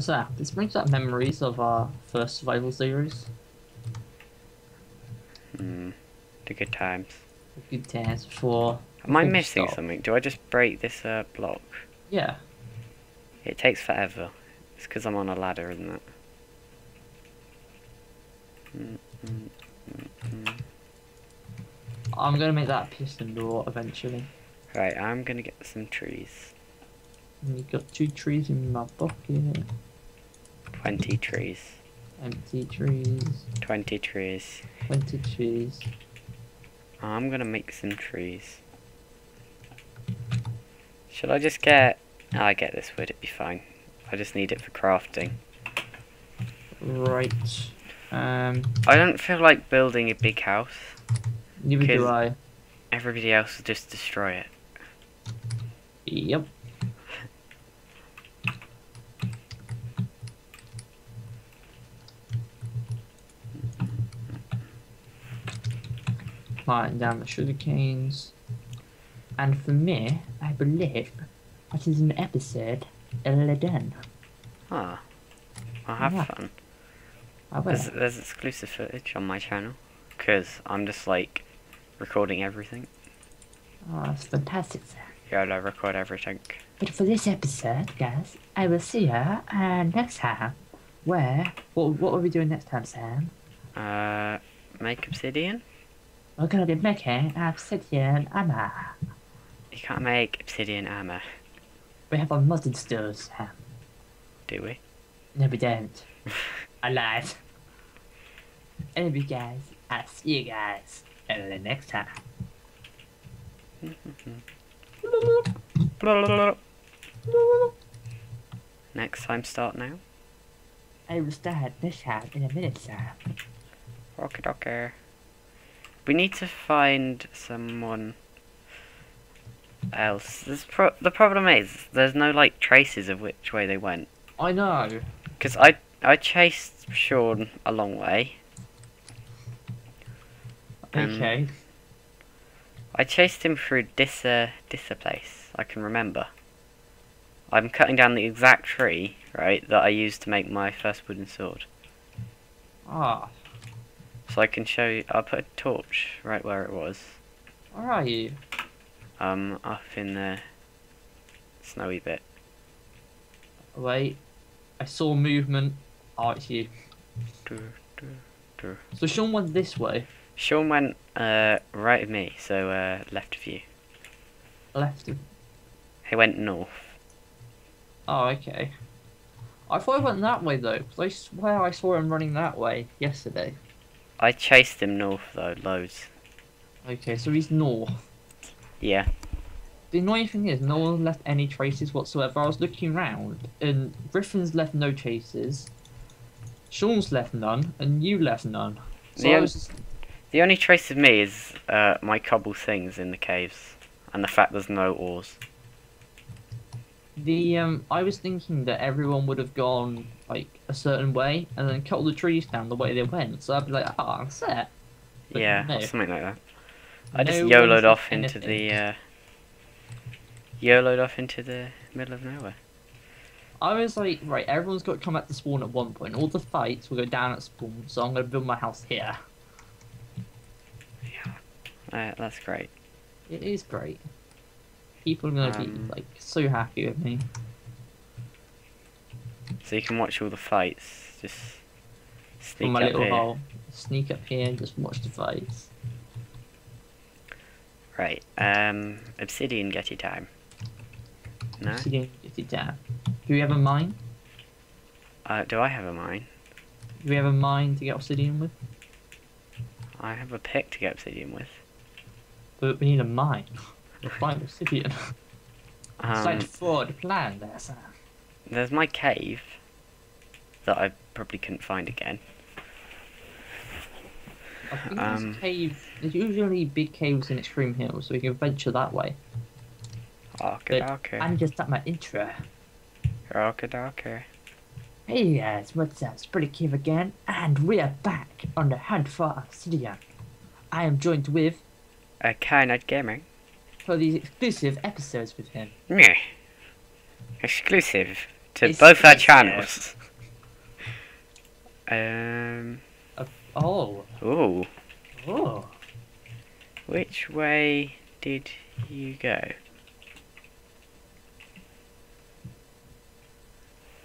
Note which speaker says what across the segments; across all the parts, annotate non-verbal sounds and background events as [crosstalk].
Speaker 1: So this brings up memories of our first survival series.
Speaker 2: Hmm. The good times.
Speaker 1: The good times before.
Speaker 2: Am I missing
Speaker 1: stop.
Speaker 2: something? Do I just break this uh, block?
Speaker 1: Yeah.
Speaker 2: It takes forever. It's because I'm on a ladder, isn't it? Mm, mm, mm, mm.
Speaker 1: I'm gonna make that piston door eventually.
Speaker 2: Right, I'm gonna get some trees.
Speaker 1: You got two trees in my bucket.
Speaker 2: 20 trees.
Speaker 1: Empty trees.
Speaker 2: 20 trees.
Speaker 1: Twenty trees.
Speaker 2: I'm gonna make some trees. Should I just get... Oh, I get this wood, it'd be fine. I just need it for crafting.
Speaker 1: Right. Um.
Speaker 2: I don't feel like building a big house.
Speaker 1: Neither do I.
Speaker 2: Everybody else will just destroy it.
Speaker 1: Yep. Planting down the sugar canes. And for me, I believe that is an episode 11.
Speaker 2: Ah. I'll have
Speaker 1: Yeah.
Speaker 2: fun.
Speaker 1: I will.
Speaker 2: There's, there's exclusive footage on my channel. Because I'm just like recording everything.
Speaker 1: Oh, that's fantastic, sir.
Speaker 2: Yeah, I record everything.
Speaker 1: But for this episode, guys, I will see you uh, next time. Where? What, what are we doing next time, Sam?
Speaker 2: Uh, make obsidian?
Speaker 1: We're gonna be making uh, obsidian armor.
Speaker 2: You can't make obsidian armor,
Speaker 1: We have a mustard stove, Sam.
Speaker 2: do we?
Speaker 1: No, we don't. [laughs] I lied. Anyway, guys, I'll see you guys in the next time.
Speaker 2: Next time start now.
Speaker 1: I will start this time in a minute, Sam.
Speaker 2: Rocket docker. We need to find someone else. This pro- the problem is there's no like traces of which way they went.
Speaker 1: I know.
Speaker 2: Because I I chased Sean a long way. Um,
Speaker 1: Okay.
Speaker 2: I chased him through this uh, this uh, place. I can remember. I'm cutting down the exact tree, right, that I used to make my first wooden sword.
Speaker 1: Ah,
Speaker 2: So I can show you. I'll put a torch right where it was.
Speaker 1: where are you?
Speaker 2: Um, up in the snowy bit.
Speaker 1: Wait. I saw movement. Oh, it's you. So Sean went this way.
Speaker 2: Sean went uh, right of me, so uh, left of you.
Speaker 1: Left.
Speaker 2: He went north.
Speaker 1: Oh, okay. I thought I went that way though, because I swear I saw him running that way yesterday.
Speaker 2: I chased him north though, loads.
Speaker 1: Okay, so he's north.
Speaker 2: Yeah.
Speaker 1: The annoying thing is, no one left any traces whatsoever. I was looking round, and Griffin's left no traces. Sean's left none, and you left none. So
Speaker 2: The
Speaker 1: I was just,
Speaker 2: The only trace of me is uh, my cobble things in the caves, and the fact there's no ores.
Speaker 1: The um, I was thinking that everyone would have gone like a certain way, and then cut all the trees down the way they went. So I'd be like, ah, I'm set. But
Speaker 2: yeah,
Speaker 1: no.
Speaker 2: or something like that. I just
Speaker 1: No
Speaker 2: YOLO'd off
Speaker 1: left
Speaker 2: into the
Speaker 1: anything.
Speaker 2: uh, YOLO'd off into the middle of nowhere.
Speaker 1: I was like, right, everyone's got to come back to spawn at one point. All the fights will go down at spawn, so I'm gonna build my house here.
Speaker 2: Yeah, uh, that's great.
Speaker 1: It is great. People are gonna
Speaker 2: Um,
Speaker 1: be like so happy with me.
Speaker 2: So you can watch all the fights. Just
Speaker 1: From
Speaker 2: sneak
Speaker 1: my
Speaker 2: up
Speaker 1: little
Speaker 2: here.
Speaker 1: hole, sneak up here and just watch the fights.
Speaker 2: Right. Um, obsidian getty time. No.
Speaker 1: Obsidian, get it down. Do we have a mine?
Speaker 2: Uh, do I have a mine?
Speaker 1: Do we have a mine to get obsidian with?
Speaker 2: I have a pick to get obsidian with.
Speaker 1: But we need a mine. [laughs] We'll find obsidian.
Speaker 2: Um,
Speaker 1: fraud plan there, Sam.
Speaker 2: there's my cave that I probably couldn't find again.
Speaker 1: I think
Speaker 2: um,
Speaker 1: there's cave. There's usually big caves in extreme hills, so we can venture that way.
Speaker 2: Okay,
Speaker 1: But
Speaker 2: okay,
Speaker 1: I'm just at my intro.
Speaker 2: okay, okay.
Speaker 1: Hey guys, what's up? It's Pretty Cave again, and we are back on the hunt for obsidian. I am joined with
Speaker 2: Uh, Kyanite Gaming.
Speaker 1: For these exclusive episodes with him.
Speaker 2: Meh. Exclusive to
Speaker 1: It's
Speaker 2: both our channels. um.
Speaker 1: Oh.
Speaker 2: Ooh.
Speaker 1: Oh.
Speaker 2: Which way did you go?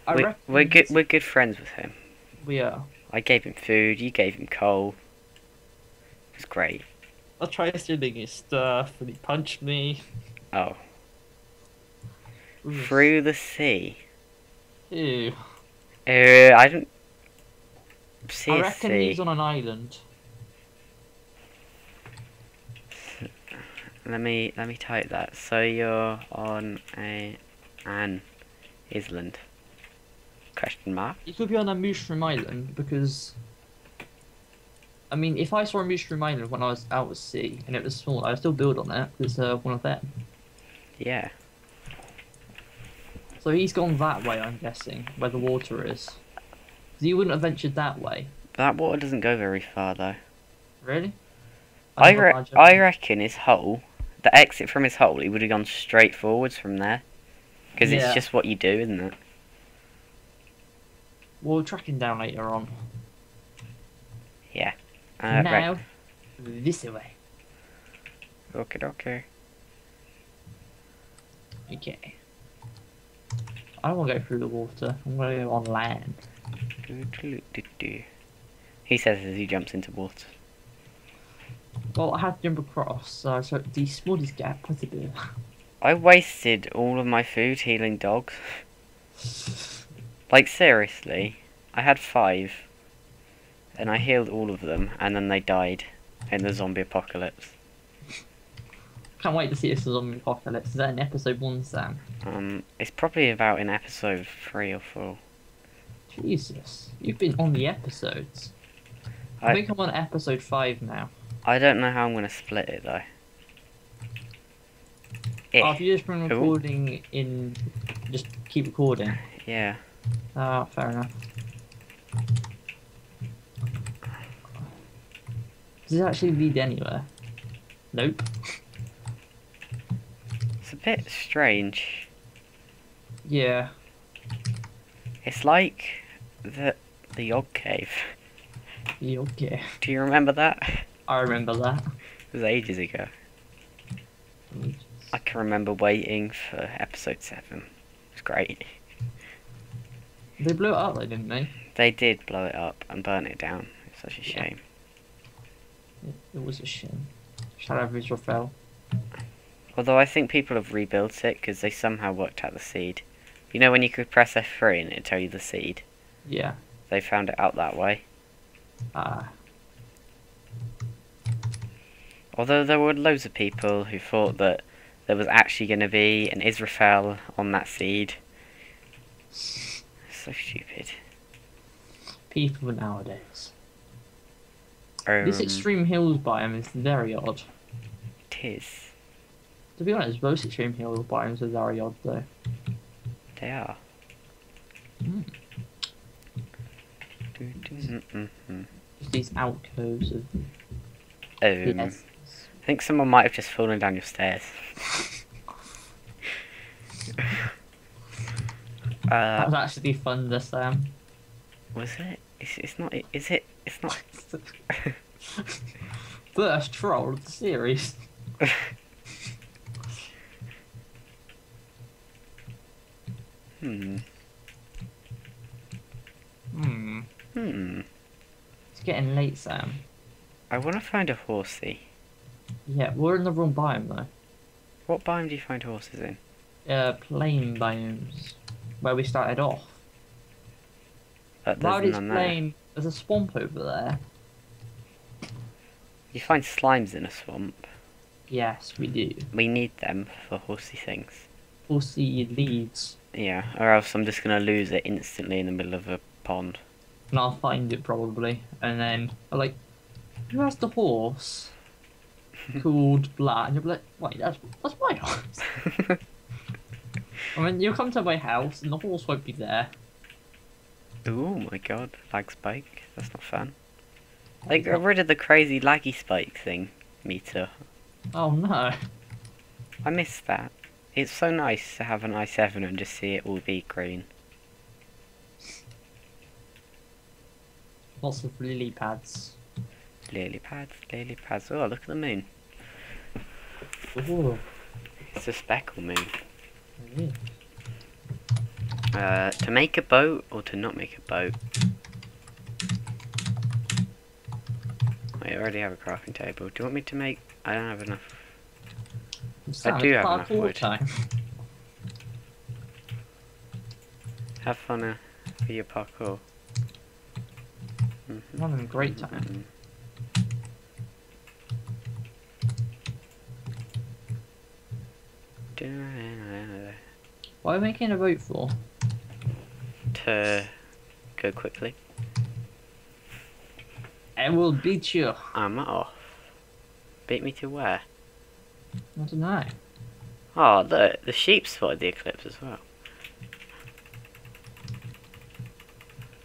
Speaker 1: I
Speaker 2: we,
Speaker 1: reckon
Speaker 2: we're good. We're good friends with him.
Speaker 1: We are.
Speaker 2: I gave him food. You gave him coal. It was great.
Speaker 1: I tried stealing his stuff and he punched me.
Speaker 2: Oh,
Speaker 1: Oof.
Speaker 2: through the sea.
Speaker 1: Ew.
Speaker 2: Uh, I don't see
Speaker 1: I reckon
Speaker 2: sea.
Speaker 1: he's on an island.
Speaker 2: Let me let me type that. So you're on a an island? Question mark.
Speaker 1: He could be on a mushroom island because. I mean, if I saw a mushroom island when I was out at sea and it was small, I'd still build on that because uh, one of them.
Speaker 2: Yeah.
Speaker 1: So he's gone that way, I'm guessing, where the water is. he wouldn't have ventured that way.
Speaker 2: That water doesn't go very far though.
Speaker 1: Really?
Speaker 2: I,
Speaker 1: don't
Speaker 2: re- I reckon his hole, the exit from his hole, he would have gone straight forwards from there. Because
Speaker 1: Yeah.
Speaker 2: it's just what you do, isn't it?
Speaker 1: We'll track him down later on.
Speaker 2: Uh, right.
Speaker 1: now, this way.
Speaker 2: Okay, okay.
Speaker 1: Okay. I don't want to go through the water. I'm going to go on land.
Speaker 2: He says as he jumps into water.
Speaker 1: Well, I had to jump across, so, so the smallest gap possible.
Speaker 2: I wasted all of my food healing dogs. Like seriously, I had five, and I healed all of them, and then they died in the zombie apocalypse.
Speaker 1: Can't wait to see this zombie apocalypse. Is that in episode one, Sam?
Speaker 2: Um, it's probably about in episode three or four.
Speaker 1: Jesus, you've been on the episodes. I,
Speaker 2: I-
Speaker 1: think I'm on episode five now.
Speaker 2: I don't know how I'm gonna split it though. Eh,
Speaker 1: Oh, if you just been
Speaker 2: Ooh.
Speaker 1: recording in, just keep recording.
Speaker 2: yeah.
Speaker 1: Ah, fair enough. Does it actually lead anywhere? Nope.
Speaker 2: It's a bit strange.
Speaker 1: Yeah.
Speaker 2: It's like the the Yog Cave.
Speaker 1: Yeah, okay.
Speaker 2: Do you remember that?
Speaker 1: I remember that.
Speaker 2: It was ages ago. I can remember waiting for episode seven. It was great.
Speaker 1: They blew it up, though, didn't they?
Speaker 2: They did blow it up and burn it down. It's such a
Speaker 1: Yeah.
Speaker 2: Shame.
Speaker 1: It, it was a shame. Shadow of Israphel.
Speaker 2: Although I think people have rebuilt it because they somehow worked out the seed. You know when you could press F3 and it'd tell you the seed?
Speaker 1: Yeah.
Speaker 2: They found it out that way.
Speaker 1: Ah.
Speaker 2: Although there were loads of people who thought that there was actually going to be an Israphel on that seed. So stupid.
Speaker 1: people nowadays.
Speaker 2: Um,
Speaker 1: This extreme hills biome is very odd.
Speaker 2: It is.
Speaker 1: To be honest, most extreme hill biomes are very odd, though.
Speaker 2: They are.
Speaker 1: Mm.
Speaker 2: Mm-mm-mm.
Speaker 1: Just these alcoves of
Speaker 2: Um,
Speaker 1: yes.
Speaker 2: I think someone might have just fallen down your stairs. [laughs]
Speaker 1: That
Speaker 2: uh,
Speaker 1: was actually fun this Sam.
Speaker 2: was it? It's, it's not. Is it? It's not. [laughs]
Speaker 1: First troll of the series.
Speaker 2: Hmm.
Speaker 1: Hmm.
Speaker 2: Hmm.
Speaker 1: It's getting late, Sam.
Speaker 2: I want to find a horsey.
Speaker 1: Yeah, we're in the wrong biome though.
Speaker 2: What biome do you find horses in?
Speaker 1: Uh, plain biomes, where we started off. Why
Speaker 2: there's
Speaker 1: is
Speaker 2: none there.
Speaker 1: plain? There's a swamp over there.
Speaker 2: You find slimes in a swamp.
Speaker 1: Yes, we do.
Speaker 2: We need them for horsey things.
Speaker 1: See leads,
Speaker 2: Yeah, or else I'm just gonna lose it instantly in the middle of a pond.
Speaker 1: and I'll find it probably, and then I'm like, who has the horse [laughs] called blah? And you'll be like, wait, that's that's my horse. [laughs] I mean, you'll come to my house and the horse won't be there.
Speaker 2: Oh my god, lag spike. That's not fun. Oh, like, got rid of the crazy laggy spike thing, meter.
Speaker 1: Oh no.
Speaker 2: I miss that. It's so nice to have an i7 and just see it all be green.
Speaker 1: Lots of lily pads.
Speaker 2: Lily pads, lily pads. Oh, look at the moon.
Speaker 1: Ooh.
Speaker 2: It's a speckle moon.
Speaker 1: Mm.
Speaker 2: Uh, to make a boat or to not make a boat? I already have a crafting table. Do you want me to make... I don't have enough.
Speaker 1: I
Speaker 2: do have enough wood.
Speaker 1: time. [laughs]
Speaker 2: Have fun uh, with your parkour. Mhm.
Speaker 1: I'm having a great time. What are we making a boat for?
Speaker 2: To go quickly.
Speaker 1: I will beat you.
Speaker 2: I'm off. Beat me to where?
Speaker 1: I don't know.
Speaker 2: Oh, look, the sheep spotted the eclipse as well.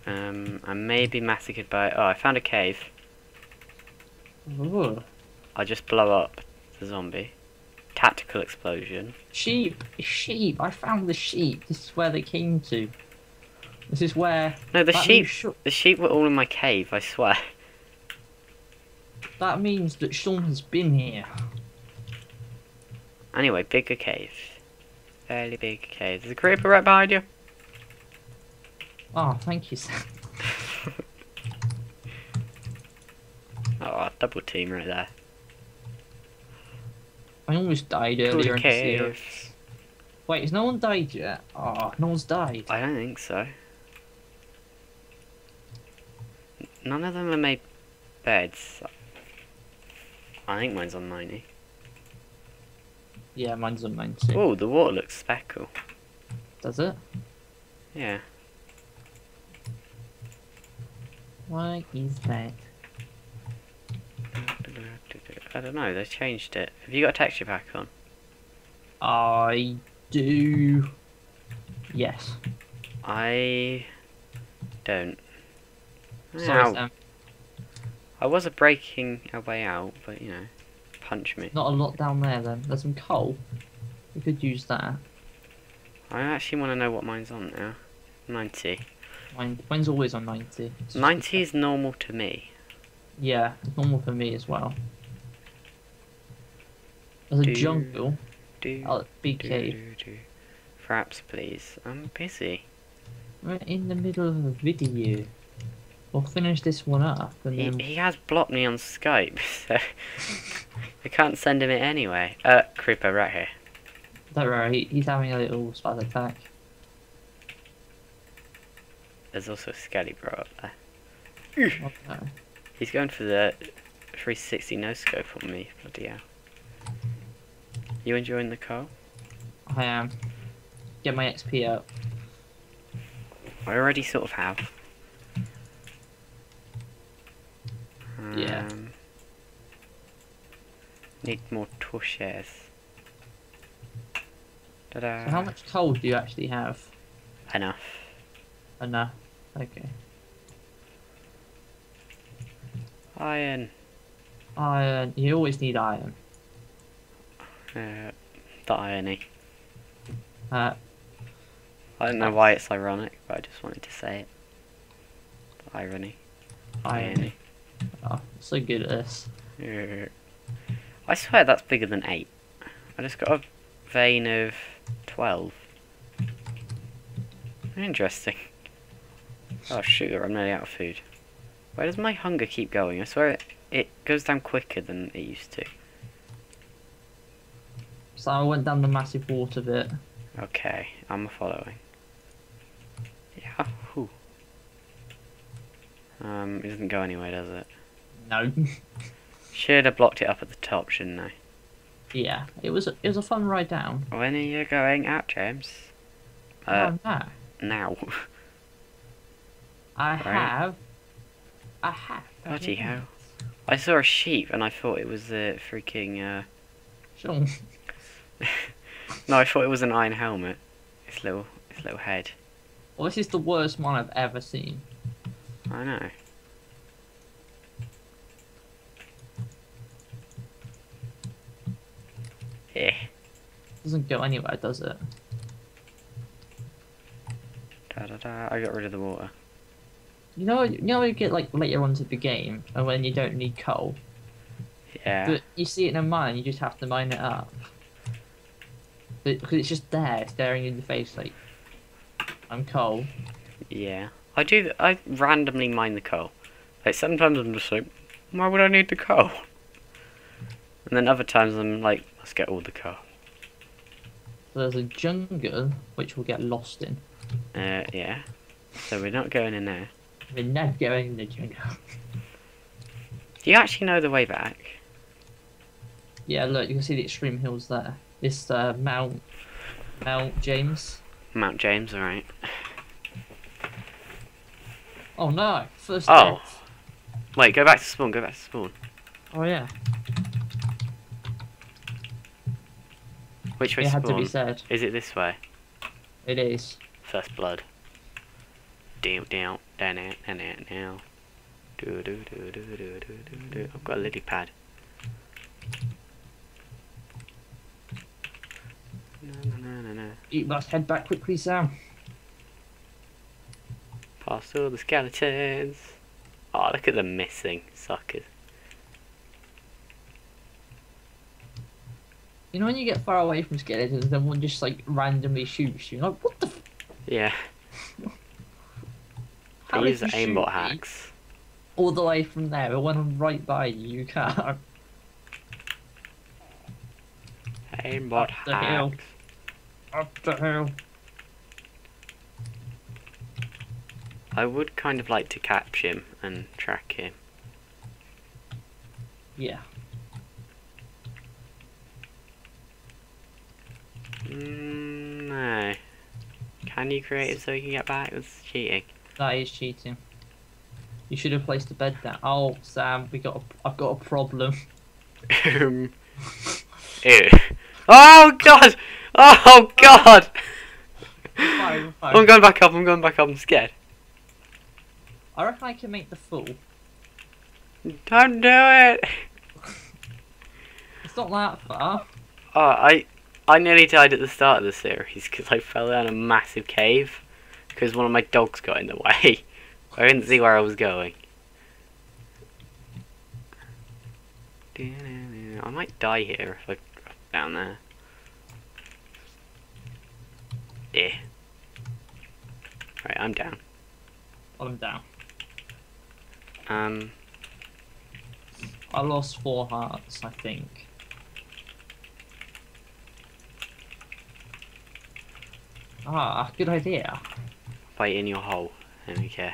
Speaker 2: Um, I may be massacred by. Oh, I found a cave.
Speaker 1: Ooh.
Speaker 2: I just blow up the zombie. Tactical explosion.
Speaker 1: Sheep, sheep. I found the sheep. This is where they came to. This is where.
Speaker 2: No, the sheep.
Speaker 1: Sh-
Speaker 2: The sheep were all in my cave. I swear.
Speaker 1: that means that Sean has been here.
Speaker 2: Anyway, bigger cave. Fairly big cave. There's a creeper right behind you.
Speaker 1: Oh, thank you, Sam. [laughs]
Speaker 2: Oh, double team right there.
Speaker 1: I almost died earlier in the series. Wait, has no one died yet? Oh, no one's died.
Speaker 2: I don't think so. None of them are made beds. I think mine's on 90. Eh?
Speaker 1: Yeah, mine's on 90.
Speaker 2: Oh, the water looks speckle.
Speaker 1: Does it?
Speaker 2: Yeah.
Speaker 1: Why is that?
Speaker 2: I don't know, they changed it. Have you got a texture pack on?
Speaker 1: I do. Yes.
Speaker 2: I don't.
Speaker 1: Sorry,
Speaker 2: Ow.
Speaker 1: Sam.
Speaker 2: I was a breaking a way out, but you know, punch me.
Speaker 1: Not a lot down there then. There's some coal. We could use that.
Speaker 2: I actually want to know what mine's on now. 90.
Speaker 1: Mine, mine's always on 90. It's
Speaker 2: 90 is normal to me.
Speaker 1: Yeah, it's normal for me as well. There's a
Speaker 2: Do-
Speaker 1: jungle.
Speaker 2: Do,
Speaker 1: Oh, big
Speaker 2: do,
Speaker 1: cave.
Speaker 2: do, do. Fraps, please. I'm busy.
Speaker 1: We're in the middle of a video. We'll finish this one up
Speaker 2: He,
Speaker 1: then.
Speaker 2: he has blocked me on Skype, [laughs] so I can't send him it anyway. Uh, Creeper, right here.
Speaker 1: Don't worry, he's having a little spaz attack.
Speaker 2: There's also a Skelly Bro up there.
Speaker 1: Okay.
Speaker 2: He's going for the 360 no scope on me, bloody hell. You enjoying the car?
Speaker 1: I am. Get my XP up.
Speaker 2: I already sort of have.
Speaker 1: Yeah.
Speaker 2: Um, Need more torches. Ta-da.
Speaker 1: So how much coal do you actually have?
Speaker 2: Enough.
Speaker 1: Enough. Okay.
Speaker 2: Iron.
Speaker 1: Iron. You always need iron.
Speaker 2: Uh, the irony.
Speaker 1: Uh,
Speaker 2: I don't know why it's ironic, but I just wanted to say it. The irony.
Speaker 1: iron. Oh, so good at this.
Speaker 2: I swear that's bigger than 8. I just got a vein of 12. Interesting. Oh sugar, I'm nearly out of food. Where does my hunger keep going? I swear it, it goes down quicker than it used to.
Speaker 1: So I went down the massive water bit.
Speaker 2: Okay, I'm following. Yahoo! Um, it doesn't go anywhere, does it?
Speaker 1: No. [laughs]
Speaker 2: Should have blocked it up at the top, shouldn't I?
Speaker 1: yeah, it was a, it was a fun ride down.
Speaker 2: When are you going out, James? Uh,
Speaker 1: oh no,
Speaker 2: now.
Speaker 1: I
Speaker 2: right.
Speaker 1: have. I have.
Speaker 2: Bloody hell. I saw a sheep and I thought it was a freaking, uh...
Speaker 1: Sean. [laughs]
Speaker 2: No, I thought it was an iron helmet. Its little, its little head.
Speaker 1: Well, this is the worst one I've ever seen.
Speaker 2: I know. Yeah.
Speaker 1: doesn't go anywhere, does it?
Speaker 2: Da da da. I got rid of the water.
Speaker 1: you know, you know, you get like later onto the game, and when you don't need coal,
Speaker 2: Yeah.
Speaker 1: but you see it in a mine, you just have to mine it up. Because it's just there, staring you in the face, like, I'm coal.
Speaker 2: Yeah. I do. th- I randomly mine the coal. Like sometimes I'm just like, why would I need the coal? And then other times I'm like, let's get all the coal.
Speaker 1: So there's a jungle, which we'll get lost in.
Speaker 2: Uh, yeah. So we're not going in there.
Speaker 1: We're never going in the jungle.
Speaker 2: Do you actually know the way back?
Speaker 1: Yeah, look, you can see the extreme hills there. This uh, Mount Mount James.
Speaker 2: Mount James, alright.
Speaker 1: Oh no, first
Speaker 2: Oh.
Speaker 1: death.
Speaker 2: Wait, go back to spawn, go back to spawn.
Speaker 1: Oh yeah,
Speaker 2: Which way
Speaker 1: it had to be said.
Speaker 2: Is it this way?
Speaker 1: It is.
Speaker 2: First blood. Down, down, down, down, down, down, down. Do, do, do, do, do, do, do, do. I've got a lily pad. No, no, no, no, no.
Speaker 1: You must head back quickly, Sam.
Speaker 2: Past all the skeletons. Oh, look at them missing suckers.
Speaker 1: You know when you get far away from skeletons, then one just like randomly shoots you. Like what the? F-
Speaker 2: Yeah, [laughs]
Speaker 1: how
Speaker 2: they use aimbot hacks.
Speaker 1: All the way from there, but when I'm right by you, you can't. [laughs]
Speaker 2: Aimbot
Speaker 1: Up the hill.
Speaker 2: hacks.
Speaker 1: Up the hill.
Speaker 2: I would kind of like to catch him and track him.
Speaker 1: Yeah.
Speaker 2: Mm, no. Can you create it so you can get back? That's cheating.
Speaker 1: That is cheating. You should have placed the bed down. Oh, Sam, we got. A, I've got a problem.
Speaker 2: Um, Ew. Oh god! Oh god!
Speaker 1: Fine, fine.
Speaker 2: I'm going back up, I'm going back up, I'm scared.
Speaker 1: I reckon I can make the fool.
Speaker 2: Don't do it!
Speaker 1: It's not that far.
Speaker 2: Oh, I I nearly died at the start of the series because I fell down a massive cave because one of my dogs got in the way. I didn't see where I was going. I might die here if I go down there. Yeah. Right, I'm down.
Speaker 1: I'm down.
Speaker 2: Um,
Speaker 1: I lost four hearts, I think. Ah, good idea.
Speaker 2: bite in your hole. Go.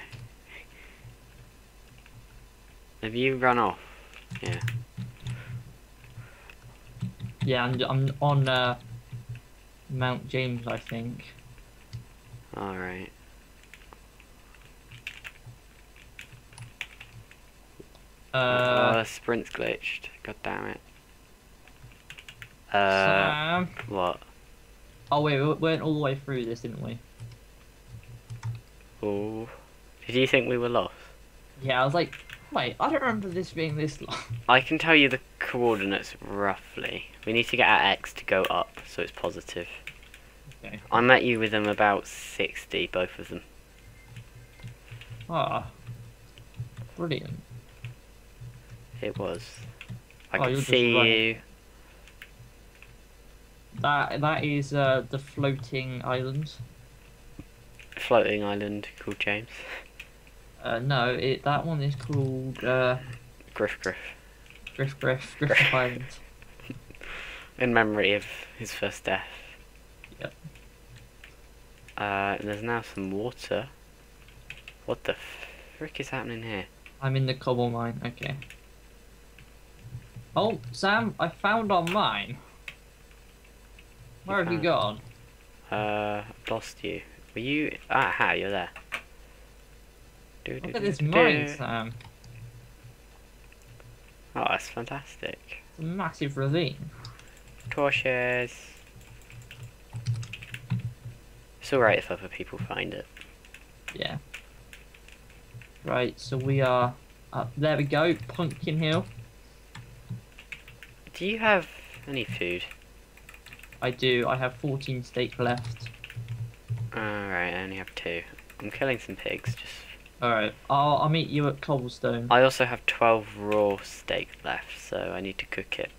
Speaker 2: Have you run off? Yeah.
Speaker 1: Yeah, I'm, I'm on uh, Mount James, I think.
Speaker 2: Alright.
Speaker 1: Uh,
Speaker 2: Uh, sprint's glitched. God damn it. Uh,
Speaker 1: Sam.
Speaker 2: what?
Speaker 1: Oh wait, we went all the way through this, didn't we?
Speaker 2: Oh. Did you think we were lost?
Speaker 1: Yeah, I was like, wait, I don't remember this being this long. [laughs]
Speaker 2: I can tell you the coordinates roughly. We need to get our X to go up, so it's positive.
Speaker 1: Okay.
Speaker 2: I met you with them about 60, both of them.
Speaker 1: Ah, brilliant.
Speaker 2: It was. I
Speaker 1: Oh,
Speaker 2: could
Speaker 1: you're
Speaker 2: see you.
Speaker 1: That that is uh, the floating island.
Speaker 2: Floating island called James.
Speaker 1: Uh, no, it that one is called uh,
Speaker 2: Griff Griff.
Speaker 1: Griff Griff Griff Island. [laughs]
Speaker 2: In memory of his first death.
Speaker 1: Yep.
Speaker 2: Uh, and there's now some water. What the frick is happening here?
Speaker 1: I'm in the cobble mine. Okay. Oh, Sam, I found our mine. Where have you gone?
Speaker 2: Uh, lost you. Were you? Ah, ha, you're there. Do, do,
Speaker 1: Look at
Speaker 2: do,
Speaker 1: this mine. Sam.
Speaker 2: Oh, that's fantastic.
Speaker 1: It's a massive ravine.
Speaker 2: Torches. It's alright if other people find it.
Speaker 1: Yeah. Right, so we are up. There we go, Pumpkin Hill.
Speaker 2: Do you have any food?
Speaker 1: I do. I have 14 steak left.
Speaker 2: Alright, I only have two. I'm killing some pigs, just
Speaker 1: Alright, I'll, I'll meet you at Cobblestone.
Speaker 2: I also have 12 raw steak left, so I need to cook it.